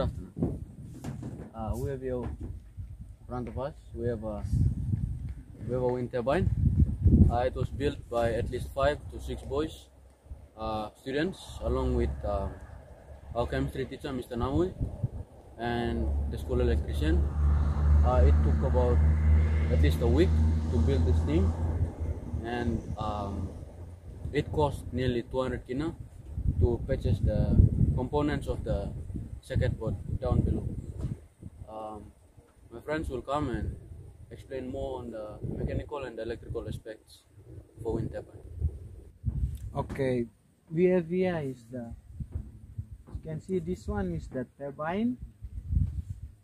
good afternoon. Uh, we have your front of us. We have a we have a wind turbine. Uh, it was built by at least five to six boys, uh, students, along with uh, our chemistry teacher, Mr. Namui, and the school electrician. Uh, it took about at least a week to build this thing, and um, it cost nearly 200 kina to purchase the components of the circuit board down below. Um, my friends will come and explain more on the mechanical and electrical aspects for wind turbine. Okay, VFVI is the. You can see this one is the turbine.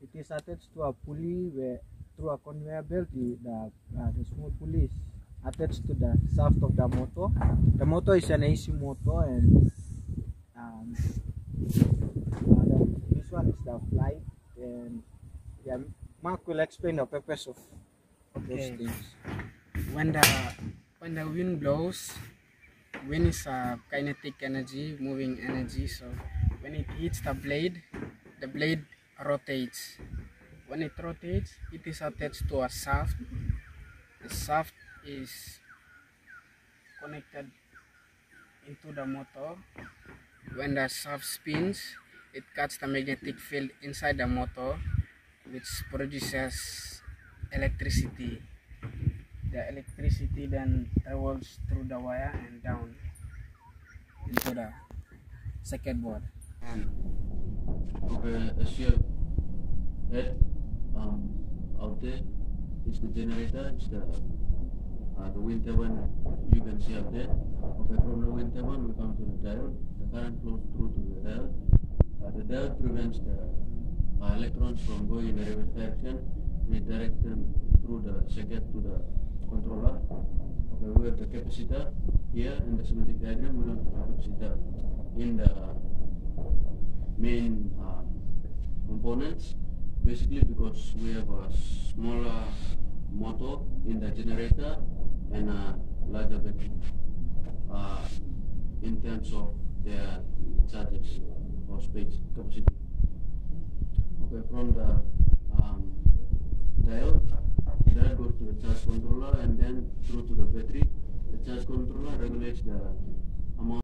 It is attached to a pulley where through a conveyor belt. The the, uh, the small pulley is attached to the shaft of the motor. The motor is an AC motor, and um, uh, the, this one is the flight. And yeah, Mark will explain the purpose of those things. when the when the wind blows wind is a kinetic energy moving energy so when it hits the blade the blade rotates. When it rotates it is attached to a shaft. The shaft is connected into the motor. When the shaft spins it cuts the magnetic field inside the motor which produces electricity the electricity then travels through the wire and down into the circuit board. And Okay, as you heard um, out there, it's the generator, it's the uh, the wind turbine you can see up there. Okay, from the wind turbine we come to the diode. The current flows through to the diode prevents the electrons from going in the reverse direction. We direct them through the circuit to the controller. Okay, we have the capacitor here in the schematic diagram. We don't have the capacitor in the main uh, components basically because we have a smaller motor in the generator and a larger battery uh, in terms of their charges or space capacity. Okay, from the um, diode, that goes to the charge controller and then through to the battery. The charge controller regulates the